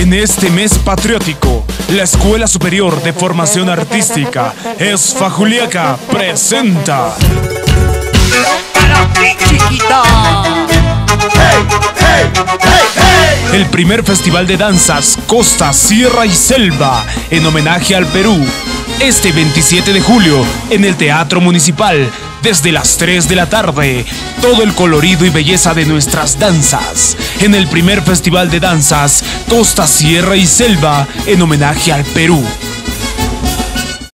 En este mes patriótico, la Escuela Superior de Formación Artística Esfajuliaca presenta. El primer festival de danzas Costa, Sierra y Selva en homenaje al Perú. Este 27 de julio en el Teatro Municipal desde las 3 de la tarde. Todo el colorido y belleza de nuestras danzas. En el primer festival de danzas Costa, Sierra y Selva en homenaje al Perú.